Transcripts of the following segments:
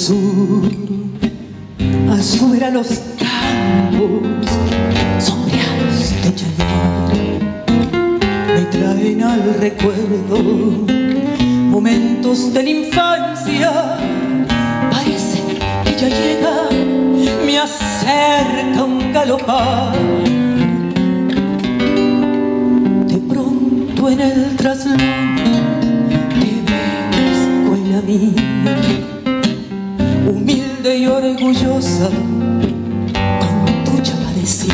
sur, a subir a los campos sombreados de chañar, me traen al recuerdo momentos de la infancia. Parece que ya llega, me acerca un galopar. De pronto en el traslado humilde y orgullosa, con tu padecí,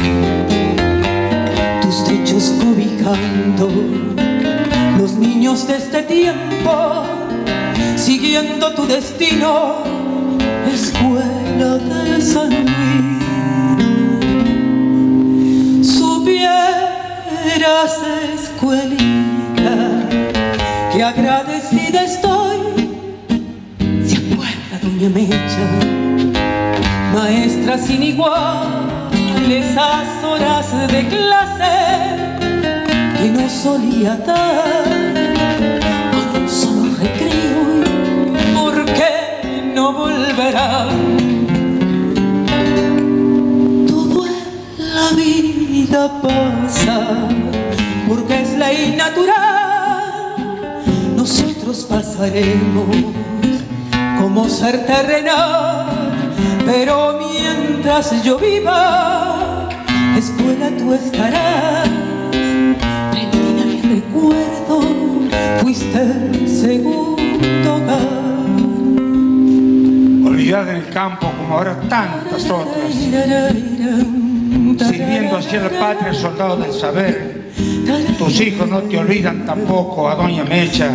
tus techos cobijando, los niños de este tiempo, siguiendo tu destino, escuela de San Luis. Supieras, escuelita, que agradecida estoy doña Mecha, maestra sin igual, esas horas de clase que no solía dar. Con un solo recreo, ¿por qué no volverá? Todo en la vida pasa, porque es ley natural, nosotros pasaremos como ser terrenal, pero mientras yo viva, escuela tú estarás. Prendida mi recuerdo, fuiste el segundo hogar. Olvidada en el campo como ahora tantas otras, sirviendo hacia la patria soldado del saber. Tus hijos no te olvidan tampoco a Doña Mecha,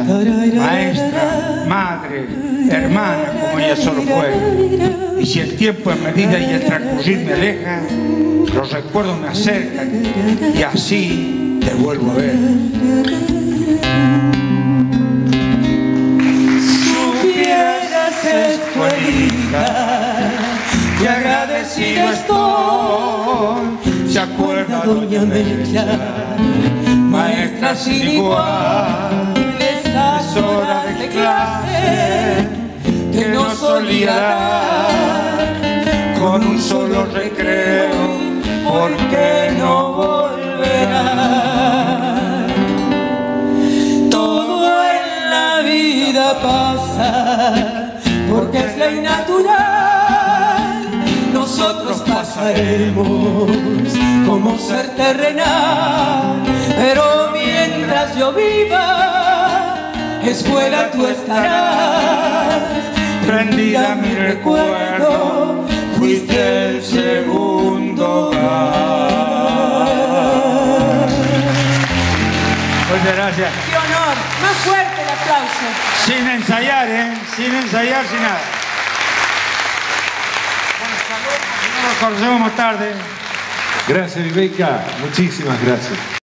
maestra, madre, hermana, como ella solo fue. Y si el tiempo en medida y el transcurrir me aleja, los recuerdos me acercan y así te vuelvo a ver. Supieras escuelita, que agradecido estoy, se acuerda Doña Mecha, maestra sin igual, esas horas de clase que no solía dar con un solo recreo, porque no volverá. Todo en la vida pasa, porque es ley natural. Nosotros pasaremos como ser terrenal, pero mientras yo viva, escuela tú estarás prendida mi recuerdo, fuiste el segundo hogar. Muchas gracias. ¡Qué honor! Más fuerte el aplauso. Sin ensayar, ¿eh? Sin ensayar, sin nada. Nos conocemos más tarde. Gracias, Viveca. Muchísimas gracias.